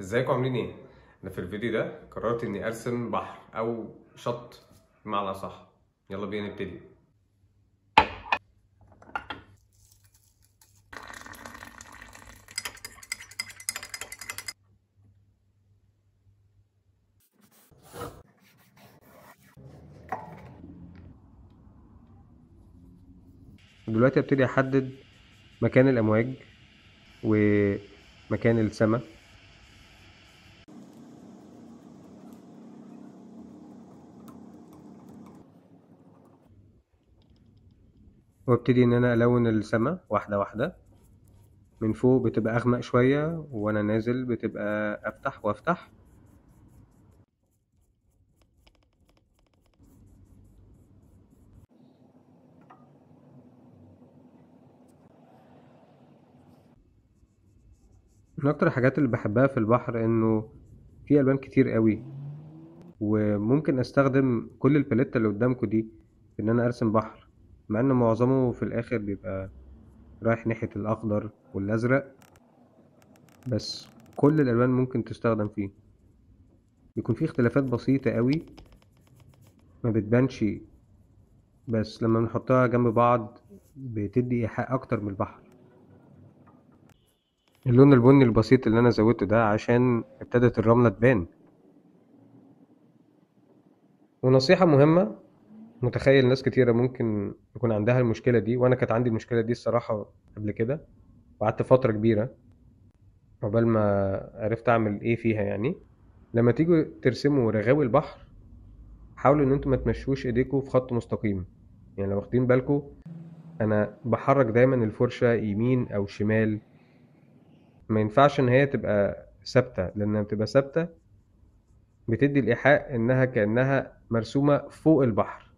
ازيكم عاملين إيه؟ أنا في الفيديو ده قررت اني ارسم بحر أو شط بمعنى صح. يلا بينا نبتدي. دلوقتي ابتدي احدد مكان الامواج ومكان السماء وابتدي إن أنا ألون السماء واحدة واحدة. من فوق بتبقى أغمق شوية وأنا نازل بتبقى أفتح وأفتح. من أكتر الحاجات اللي بحبها في البحر إنه في ألوان كتير قوي. وممكن أستخدم كل الباليتة اللي قدامكم دي في إن أنا أرسم بحر. مع إن معظمه في الآخر بيبقى رايح ناحية الأخضر والأزرق. بس كل الألوان ممكن تستخدم فيه. بيكون فيه اختلافات بسيطة قوي. ما بتبانش. بس لما بنحطها جنب بعض بتدي إيحاء أكتر من البحر. اللون البني البسيط اللي أنا زودته ده عشان ابتدت الرملة تبان. ونصيحة مهمة متخيل ناس كتيرة ممكن يكون عندها المشكلة دي وأنا كانت عندي المشكلة دي الصراحة قبل كده وقعدت فترة كبيرة عقبال ما عرفت أعمل إيه فيها يعني. لما تيجوا ترسموا رغاوي البحر حاولوا إن أنتوا ما تمشوش إيديكوا في خط مستقيم. يعني لو واخدين بالكوا أنا بحرك دايما الفرشة يمين أو شمال. ما ينفعش إن هي تبقى ثابتة لأن لما بتبقى ثابتة بتدي الإيحاء إنها كأنها مرسومة فوق البحر.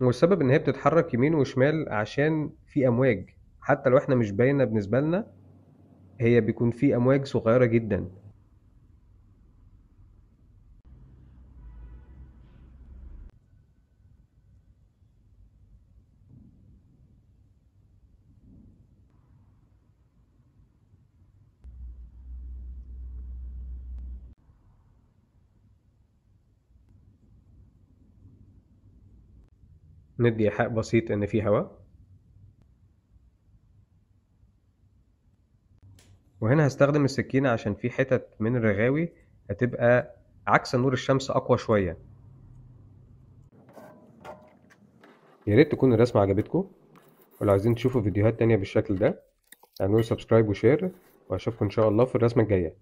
والسبب إن هي بتتحرك يمين وشمال عشان في أمواج. حتى لو إحنا مش باينة بالنسبة لنا هي بيكون في أمواج صغيرة جدا. ندي إيحاء بسيط إن في هواء. وهنا هستخدم السكينة عشان في حتت من الرغاوي هتبقى عكس نور الشمس أقوى شوية. يا ريت تكون الرسمة عجبتكم. ولو عايزين تشوفوا فيديوهات تانية بالشكل ده اعملوا subscribe و share وأشوفكم إن شاء الله في الرسمة الجاية.